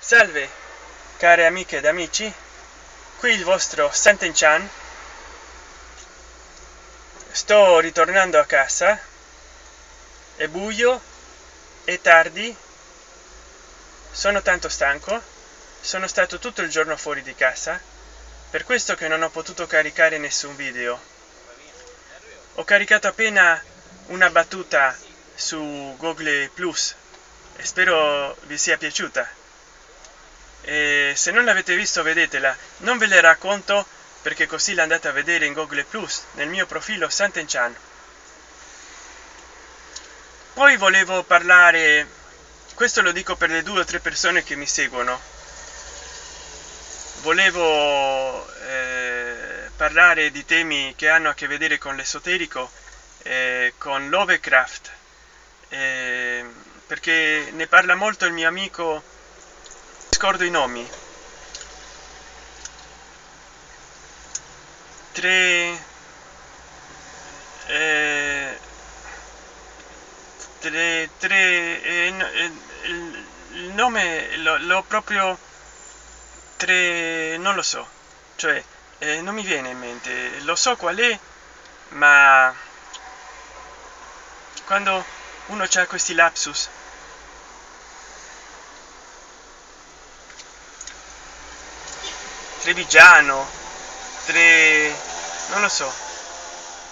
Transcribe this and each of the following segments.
salve care amiche ed amici. Qui il vostro Santen Chan sto ritornando a casa. È buio è tardi. Sono tanto stanco. Sono stato tutto il giorno fuori di casa. Per questo che non ho potuto caricare nessun video. Ho caricato appena una battuta su google plus e spero vi sia piaciuta e se non l'avete visto vedetela. Non ve le racconto perché così l'andate a vedere in google plus nel mio profilo Sant'Enchan. Poi volevo parlare questo lo dico per le due o tre persone che mi seguono. Volevo eh, parlare di temi che hanno a che vedere con l'esoterico eh, con lovecraft. Eh, perché ne parla molto il mio amico scordo i nomi. Tre eh, tre, tre eh, eh il nome l'ho proprio tre non lo so. Cioè eh, non mi viene in mente. Lo so qual è ma quando uno c'ha questi lapsus trevigiano tre non lo so.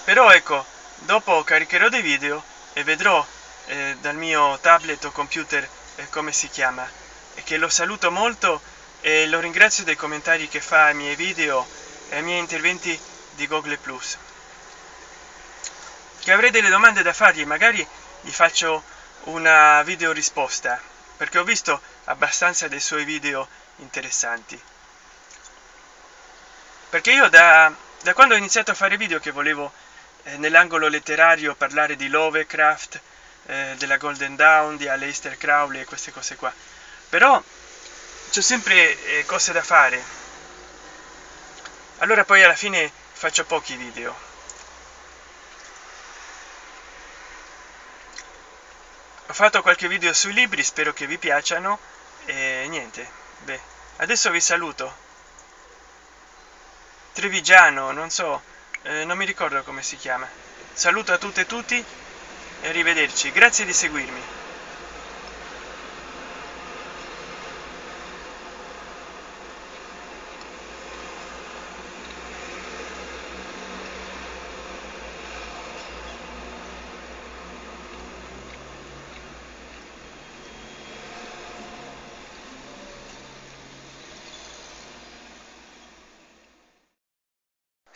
Però ecco dopo caricherò dei video e vedrò eh, dal mio tablet o computer eh, come si chiama. E che lo saluto molto e lo ringrazio dei commentari che fa ai miei video e ai miei interventi di google plus. Che avrei delle domande da fargli magari gli faccio una video risposta perché ho visto abbastanza dei suoi video interessanti perché io da, da quando ho iniziato a fare video che volevo eh, nell'angolo letterario parlare di lovecraft eh, della golden dawn di aleister crowley e queste cose qua. Però c'è sempre eh, cose da fare. Allora poi alla fine faccio pochi video. Ho fatto qualche video sui libri spero che vi piacciono e niente. Beh adesso vi saluto trevigiano non so eh, non mi ricordo come si chiama. Saluto a tutte e tutti e arrivederci. Grazie di seguirmi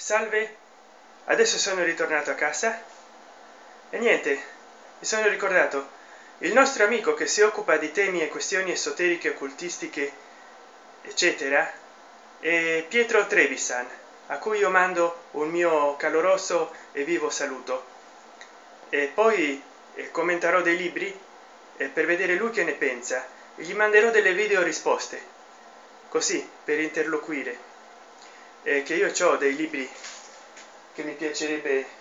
salve. Adesso sono ritornato a casa. E niente mi sono ricordato il nostro amico che si occupa di temi e questioni esoteriche occultistiche eccetera è pietro trevisan a cui io mando un mio caloroso e vivo saluto. E poi eh, commenterò dei libri per vedere lui che ne pensa e gli manderò delle video risposte così per interloquire eh, che io ho dei libri che mi piacerebbe.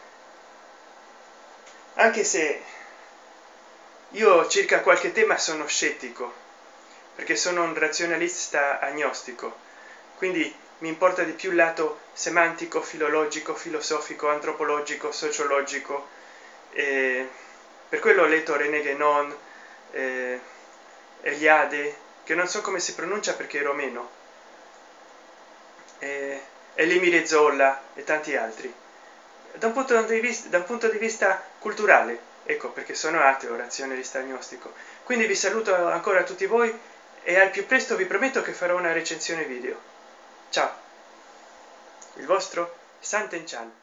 Anche se io circa qualche tema sono scettico perché sono un razionalista agnostico. Quindi mi importa di più il lato semantico filologico filosofico antropologico sociologico. Eh, per quello ho letto René Guénon eh, Eliade che non so come si pronuncia perché ero meno eh, Elimire Zolla e tanti altri. Da un punto di vista da un punto di vista culturale ecco perché sono ateo razionalista agnostico quindi vi saluto ancora tutti voi e al più presto vi prometto che farò una recensione video. Ciao. Il vostro Santen Chan